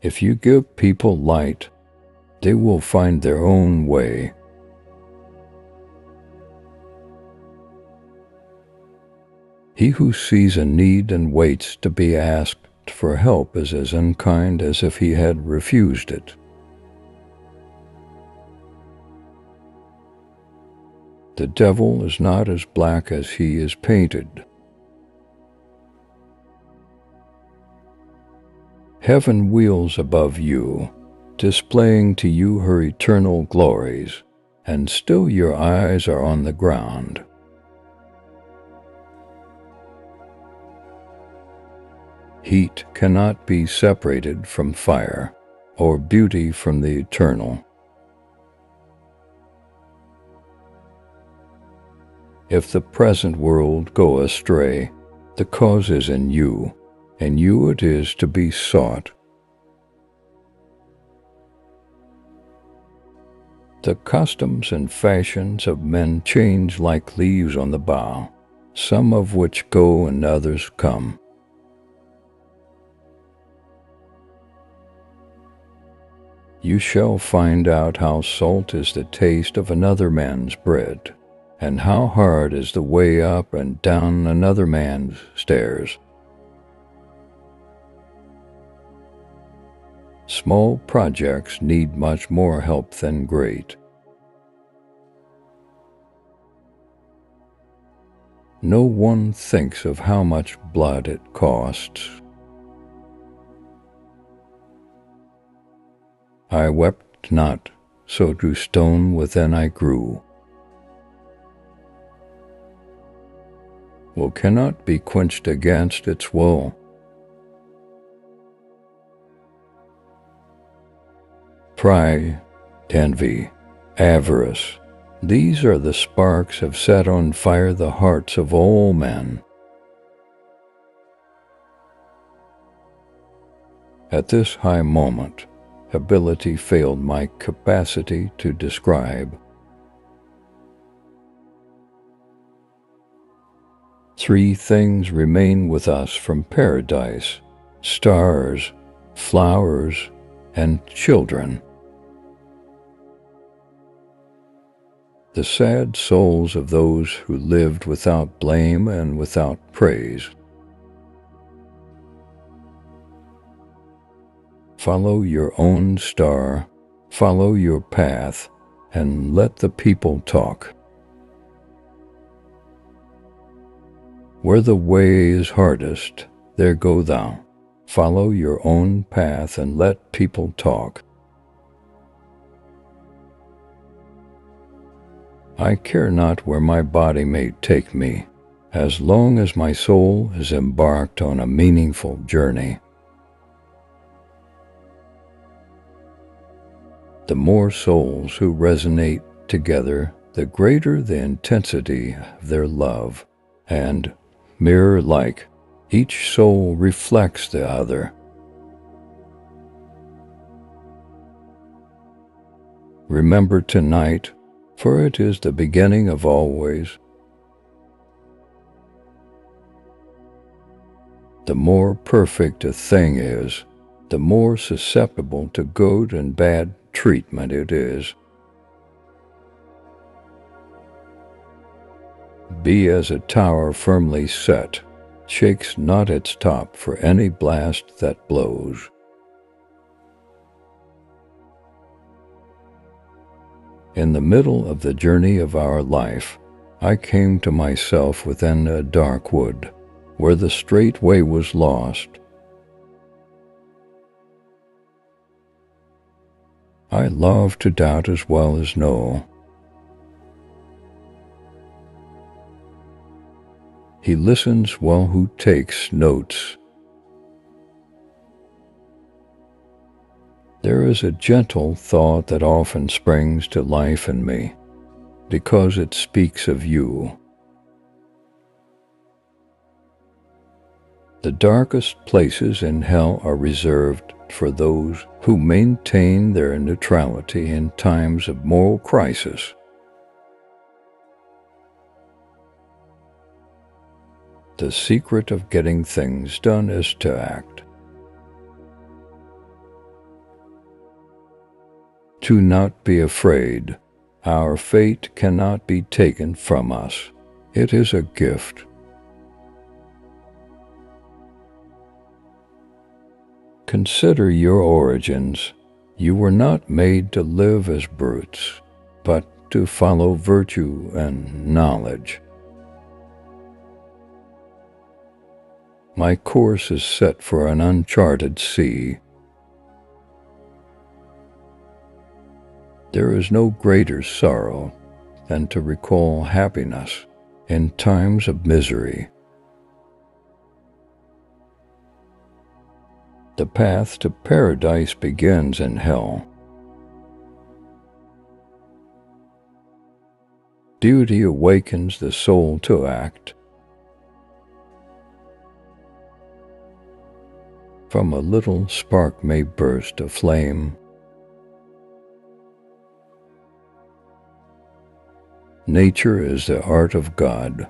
If you give people light, they will find their own way. He who sees a need and waits to be asked for help is as unkind as if he had refused it. The devil is not as black as he is painted. Heaven wheels above you, displaying to you her eternal glories, and still your eyes are on the ground. Heat cannot be separated from fire, or beauty from the eternal. If the present world go astray, the cause is in you, and you it is to be sought. The customs and fashions of men change like leaves on the bough, some of which go and others come. You shall find out how salt is the taste of another man's bread and how hard is the way up and down another man's stairs. Small projects need much more help than great. No one thinks of how much blood it costs. I wept not, so to stone within I grew. will cannot be quenched against its will. Pride, envy, avarice, these are the sparks have set on fire the hearts of all men. At this high moment, ability failed my capacity to describe. Three things remain with us from paradise stars, flowers, and children. The sad souls of those who lived without blame and without praise. Follow your own star, follow your path, and let the people talk. Where the way is hardest, there go thou. Follow your own path and let people talk. I care not where my body may take me, as long as my soul is embarked on a meaningful journey. The more souls who resonate together, the greater the intensity of their love, and mirror like. Each soul reflects the other. Remember tonight, for it is the beginning of always. The more perfect a thing is, the more susceptible to good and bad treatment it is. be as a tower firmly set, shakes not its top for any blast that blows. In the middle of the journey of our life, I came to myself within a dark wood, where the straight way was lost. I love to doubt as well as know. He listens while who takes notes. There is a gentle thought that often springs to life in me because it speaks of you. The darkest places in hell are reserved for those who maintain their neutrality in times of moral crisis. The secret of getting things done is to act. Do not be afraid. Our fate cannot be taken from us. It is a gift. Consider your origins. You were not made to live as brutes, but to follow virtue and knowledge. My course is set for an uncharted sea. There is no greater sorrow than to recall happiness in times of misery. The path to paradise begins in hell. Duty awakens the soul to act. From a little spark may burst a flame. Nature is the art of God.